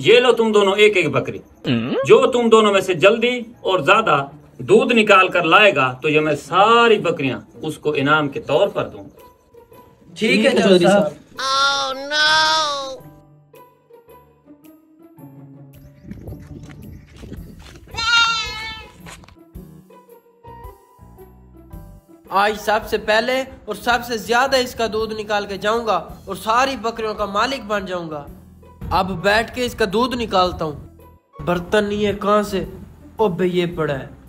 ये लो तुम दोनों एक एक बकरी। जो तुम दोनों में से जल्दी और ज़्यादा दूध निकाल कर लाएगा तो ये मैं सारी बकरियाँ उसको इनाम के तौर पर दूँगा। ठीक है चौधरी साहब। आज सबसे पहले और सबसे ज़्यादा इसका दूध निकाल के जाऊँगा और सारी बकरियों का मालिक बन जाऊँगा। अब बैठ के इसका दूध निकालता हूँ। बर्तन नहीं है, कहाँ से? ओ ये पड़ा है।